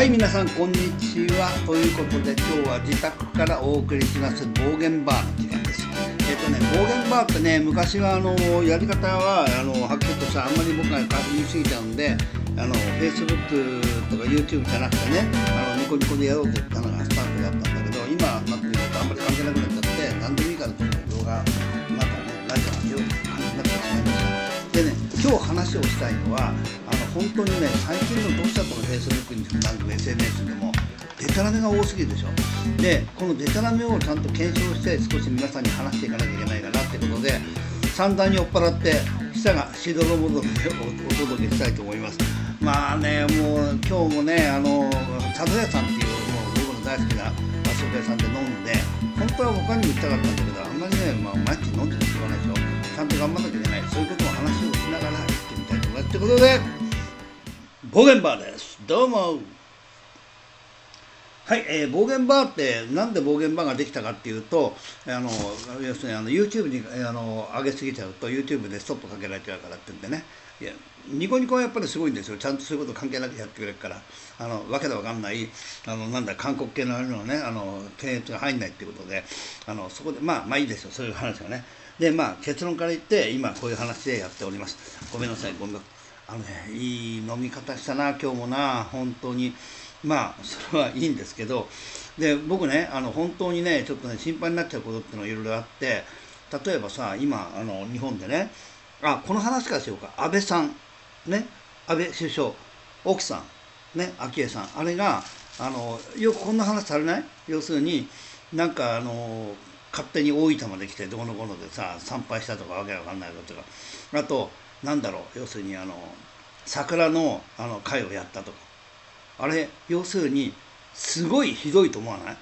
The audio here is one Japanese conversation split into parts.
はい皆さんこんにちは。ということで今日は自宅からお送りします暴言バーの時間です。えっとね暴言バーってね昔はあのやり方はあのはっきりとしたあんまり僕が確認すぎちゃうんであの Facebook とか YouTube じゃなくてねあのニコニコでやろうと言ったのがスタートだったんだけど今なってみるとあんまり関係なくなっちゃって何でもいいからという動画またねラジオがしようという感じになってしまいました。でね今日話をしたいのは本当にね最近の読者との Facebook になんでも SNS でもデタラメが多すぎるでしょ。でこのデタラメをちゃんと検証して少し皆さんに話していかなきゃいけないかなってことで散々に酔っ払って舌がしどろもどろでお届けしたいと思います。まあねもう今日もねあの佐渡屋さんっていうもう僕の大好きな和食屋さんで飲んで本当は他にも行きたかったんだけどあんまりね、まあ、毎日飲んでる必要はないでしょ。ちゃんと頑張んなきゃいけない。そういうことを話をしながら行ってみたいと思います。ということで暴言バーです。どうも。はい、えー、暴言バーってなんで暴言バーができたかっていうとあの要するにあの YouTube にあの上げすぎちゃうと YouTube でストップかけられちゃうからって言ってね。いやニコニコはやっぱりすごいんですよ。ちゃんとそういうこと関係なくやってくれるから。あのわけのわかんないあのなんだ韓国系のあれのねあの検閲が入んないっていうことであのそこでまあまあいいですよ。そういう話はね。でまあ結論から言って今こういう話でやっております。ごめんなさい。ごめんなさい。あのねいい飲み方したな今日もな本当に。まあそれはいいんですけど。で僕ねあの本当にねちょっとね心配になっちゃうことっていうのがいろいろあって。例えばさ今あの日本でねあこの話からしようか。安倍さん。ね安倍首相。奥さん。ね昭恵さん。あれがあのよくこんな話されない？要するになんかあの勝手に大分まで来てどこのこのでさ参拝したとかわけわかんないこととか。あとなんだろう要するにあの桜のあの会をやったとか。あれ要するにすごいひどいと思わない？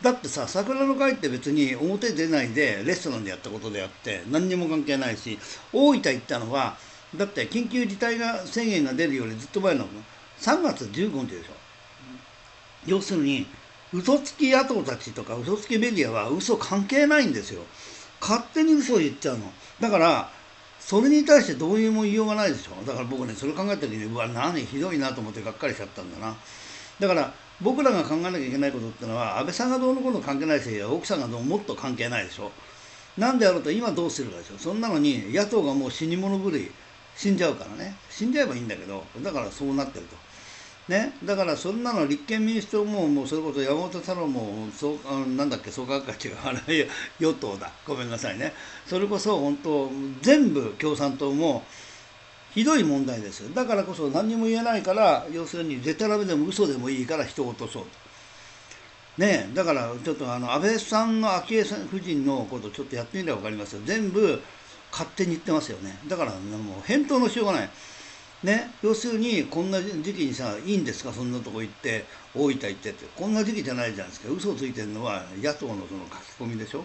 だってさ桜の会って別に表出ないでレストランでやったことであって何にも関係ないし大分行ったのはだって緊急事態が宣言が出るよりずっと前の。3月15日でしょ。要するに嘘つき野党たちとか嘘つきメディアは嘘関係ないんですよ。勝手に嘘を言っちゃうの。だからそれに対してどういうも言いようがないでしょ。だから僕ねそれ考えた時にうわ何ひどいなと思ってがっかりしちゃったんだな。だから僕らが考えなきゃいけないことってのは安倍さんがどうのこうの関係ないし奥さんがどうもっと関係ないでしょ。なんであろうと今どうするかでしょ。そんなのに野党がもう死に物狂い死んじゃうからね。死んじゃえばいいんだけどだからそうなってると。ね、だからそんなの立憲民主党ももうそれこそ山本太郎もそうなんだっけ創価学会違うあれ与党だ。ごめんなさいね。それこそ本当全部共産党もひどい問題ですだからこそ何にも言えないから要するにデタラメでも嘘でもいいから人を落とそうと。ね。だからちょっとあの安倍さんの昭恵さん夫人のことちょっとやってみれば分かりますよ。全部勝手に言ってますよね。だからもう返答のしようがない。ね、要するにこんな時期にさいいんですか？そんなとこ行って大分行ってって。こんな時期じゃないじゃないですか。嘘ついてるのは野党のその書き込みでしょ？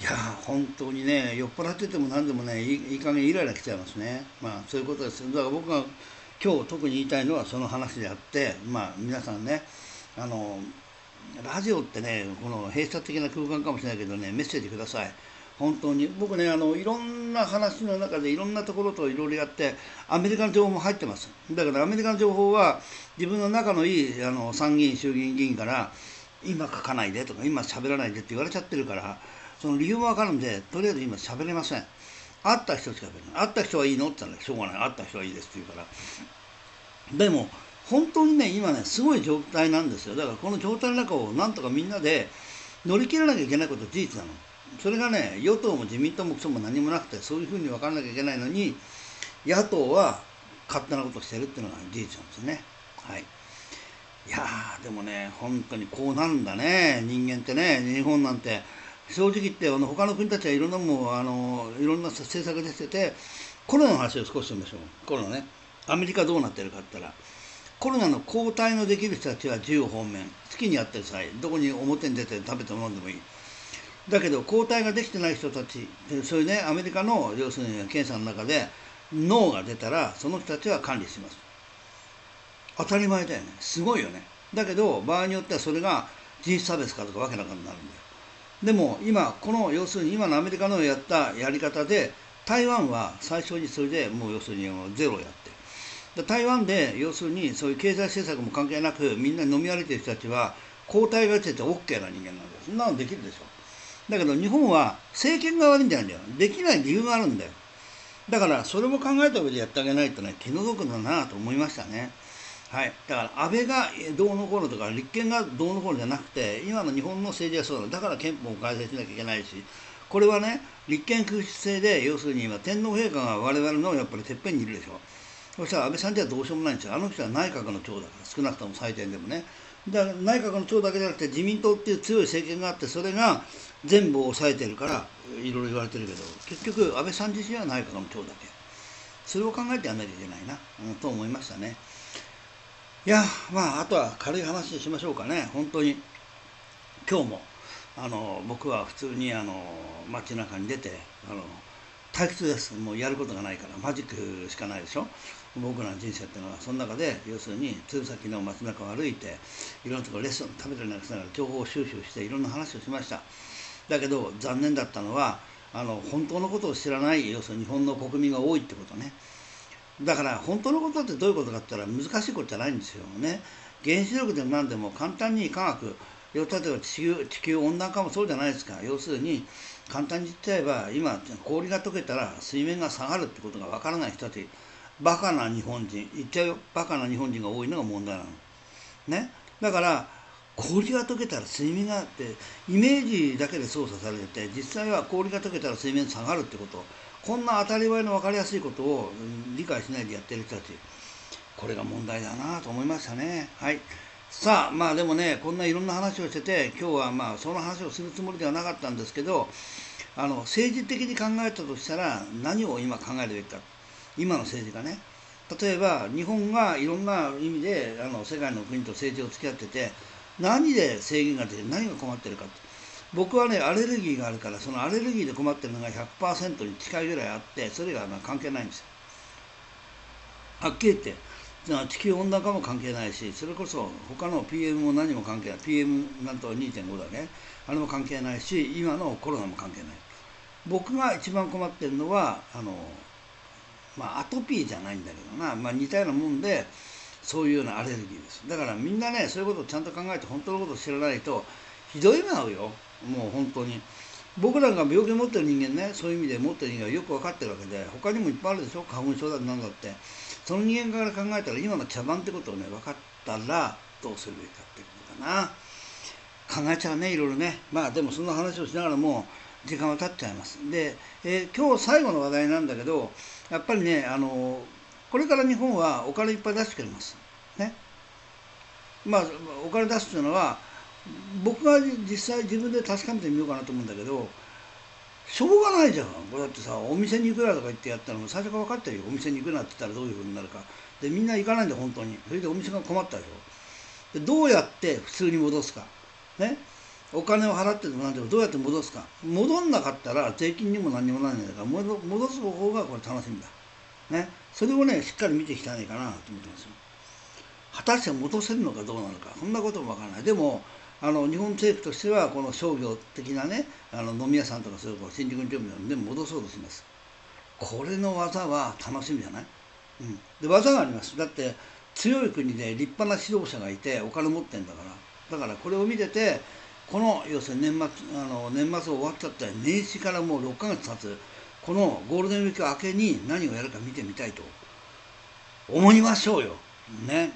いや本当にね酔っ払ってても何でもねいいいい加減イライラ来ちゃいますね。まあそういうことですだから僕が今日特に言いたいのはその話であってまあ皆さんねあのラジオってねこの閉鎖的な空間かもしれないけどねメッセージください。本当に。僕ねあのいろんな話の中でいろんなところといろいろやってアメリカの情報も入ってます。だからアメリカの情報は自分の仲のいいあの参議院衆議院議員から今書かないでとか今喋らないでって言われちゃってるからその理由も分かるんでとりあえず今喋れません。会った人しか喋れない。会った人はいいのって言ったらしょうがない。会った人はいいですって言うから。でも本当にね今ねすごい状態なんですよ。だからこの状態の中をなんとかみんなで乗り切らなきゃいけないことは事実なの。それがね与党も自民党もクソも何もなくてそういうふうに分からなきゃいけないのに野党は勝手なことをしてるっていうのが事実なんですね。はい、いやでもね本当にこうなんだね。人間ってね日本なんて。正直言ってあの他の国たちはいろんなもうあのいろんな政策出ててコロナの話を少ししましょう。コロナね。アメリカどうなってるかって言ったらコロナの抗体のできる人たちは自由方面好きにやってる際どこに表に出て食べて飲んでもいい。だけど抗体ができてない人たちそれでアメリカの要するに検査の中で脳が出たらその人たちは管理します。当たり前だよね。すごいよね。だけど場合によってはそれが人種差別かとかわけなくなるんだよ。でも今この要するに今のアメリカのやったやり方で台湾は最初にそれでもう要するにゼロやって。台湾で要するにそういう経済政策も関係なくみんな飲み歩いてる人たちは交代が出てて OK な人間なんです。そんなのできるでしょ。だけど日本は政権が悪いんじゃないんだよ。できない理由があるんだよ。だからそれも考えた上でやってあげないとね気の毒だなと思いましたね。はい、だから安倍がどうのこうのとか立憲がどうのこうのじゃなくて今の日本の政治はそうだだから憲法を改正しなきゃいけないしこれはね立憲空室制で要するに今天皇陛下が我々のやっぱりてっぺんにいるでしょ。そしたら安倍さんじゃどうしようもないんですよ。あの人は内閣の長だから少なくとも最低でもね。だから内閣の長だけじゃなくて自民党っていう強い政権があってそれが全部抑えてるからいろいろ言われてるけど結局安倍さん自身は内閣の長だけ？それを考えてやらなきゃいけないな、うん、と思いましたね。いやまああとは軽い話しましょうかね。本当に。今日もあの僕は普通にあの街中に出てあの退屈です。もうやることがないからマジックしかないでしょ？僕らの人生っていうのはその中で要するに鶴崎の街中を歩いていろんなところレスン食べたりなんかしながら情報収集していろんな話をしました。だけど残念だったのはあの本当のことを知らない要するに日本の国民が多いってことね。だから本当のことってどういうことかって言ったら難しいことじゃないんですよね。原子力でも何でも簡単に科学例えば地球地球温暖化もそうじゃないですか。要するに簡単に言っちゃえば今氷が溶けたら水面が下がるってことがわからない人たち。バカな日本人言っちゃうよ。バカな日本人が多いのが問題なの。ね。だから氷が溶けたら水面がってイメージだけで操作されてて実際は氷が溶けたら水面下がるってこと。こんな当たり前の分かりやすいことを理解しないでやってる人たち。これが問題だなと思いましたね。はい。さあまあでもねこんないろんな話をしてて今日はまあその話をするつもりではなかったんですけどあの政治的に考えたとしたら何を今考えるべきか。今の政治がね。例えば日本がいろんな意味であの世界の国と政治を付き合ってて何で制限が出て何が困ってるかって。僕はねアレルギーがあるからそのアレルギーで困ってるのが100%に近いぐらいあってそれが関係ないんですよ。はっきり言って地球温暖化も関係ないしそれこそ他の PM も何も関係ない。PM なんと2.5だね。あれも関係ないし今のコロナも関係ない。僕が一番困ってるのはあのまあアトピーじゃないんだけどな、まあ、似たようなもんでそういうようなアレルギーです。だからみんなねそういうことをちゃんと考えて本当のことを知らないとひどい目合うよ。もう本当に。僕らが病気持ってる人間ねそういう意味で持ってる人間はよく分かってるわけで他にもいっぱいあるでしょ？花粉症だってなんだって。その人間から考えたら今の茶番ってことをね分かったらどうするべきかってことかな。考えちゃうねいろいろね。まあでもそんな話をしながらも時間は経っちゃいます。で、えー、今日最後の話題なんだけどやっぱりねあのこれから日本はお金いっぱい出してくれます。ね。まあお金出すっていうのは僕が実際自分で確かめてみようかなと思うんだけどしょうがないじゃん。これだってさお店に行くなとか言ってやったのも最初から分かってるよ。お店に行くなって言ったらどういうふうになるか。でみんな行かないんだ本当に。それでお店が困ったでしょ。でどうやって普通に戻すか。ね。お金を払ってでもなんでもどうやって戻すか。戻んなかったら税金にも何にもならないから戻す方法がこれ楽しみだ。ね。それをねしっかり見ていきたいかなと思ってます果たして戻せるのかどうなのか。そんなことも分からない。でもあの日本政府としてはこの商業的なねあの飲み屋さんとかそういう新宿に興味あるんで戻そうとします。これの技は楽しみじゃない、うん、で技があります。だって強い国で立派な指導者がいてお金持ってんだから。だからこれを見ててこの要するに年末あの年末終わっちゃった年始からもう6ヶ月経つ。このゴールデンウィーク明けに何をやるか見てみたいと思いましょうよ。ね、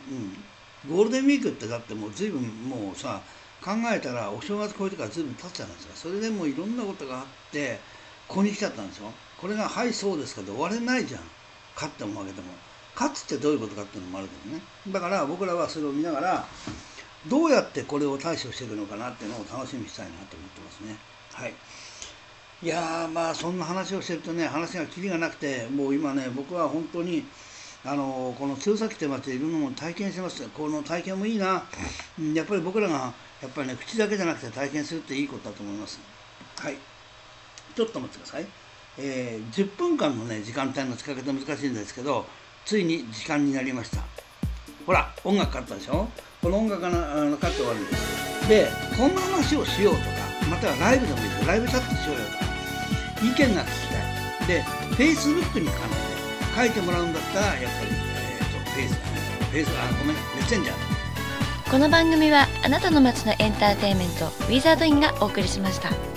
うん、ゴールデンウィークってだってもう随分もうさ考えたらお正月超えてから随分経っちゃうんですよ。それでもういろんなことがあってここに来ちゃったんですよ。これが「はいそうですか」で終われないじゃん。勝っても負けても。勝つってどういうことかっていうのもあるけどね。だから僕らはそれを見ながらどうやってこれを対処していくのかなっていうのを楽しみにしたいなと思ってますね。はい。いやまあそんな話をしてるとね話がきりがなくてもう今ね僕は本当にあのこの鶴崎って町でいろんなもの体験してますこの体験もいいな、うん、やっぱり僕らがやっぱりね口だけじゃなくて体験するっていいことだと思います。はい。ちょっと待ってください、えー、10分間のね時間帯の使い方難しいんですけどついに時間になりました。ほら音楽かったでしょ？この音楽があのかって終わるんです。でこんな話をしようとかまたはライブでもいいですライブチャットしようよとか。意見が聞きたいで Facebook に関して書いてもらうんだったらやっぱり、えーと、フェイスフェイスあごめんメッセンジャーこの番組はあなたの街のエンターテインメントウィザードインがお送りしました。